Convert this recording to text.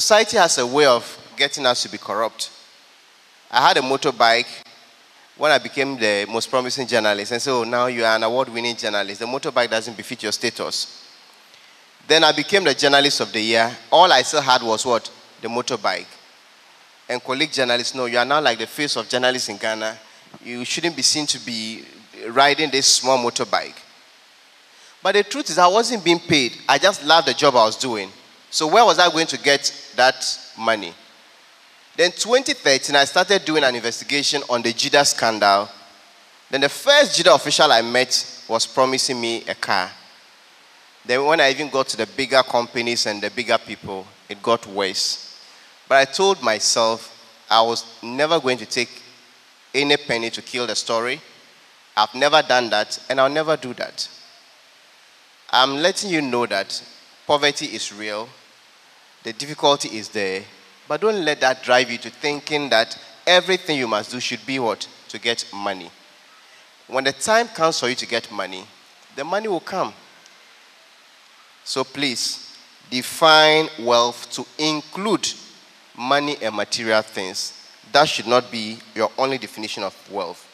society has a way of getting us to be corrupt. I had a motorbike when I became the most promising journalist, and so oh, now you are an award winning journalist. The motorbike doesn't befit your status. Then I became the journalist of the year. All I still had was what? The motorbike. And colleague journalists know you are now like the face of journalists in Ghana. You shouldn't be seen to be riding this small motorbike. But the truth is, I wasn't being paid. I just loved the job I was doing. So, where was I going to get that money? Then, 2013, I started doing an investigation on the GYEEDA scandal. Then, the first GYEEDA official I met was promising me a car. Then, when I even got to the bigger companies and the bigger people, it got worse. But I told myself I was never going to take any penny to kill the story. I've never done that, and I'll never do that. I'm letting you know that poverty is real, the difficulty is there, but don't let that drive you to thinking that everything you must do should be what? To get money. When the time comes for you to get money, the money will come. So please, define wealth to include money and material things. That should not be your only definition of wealth.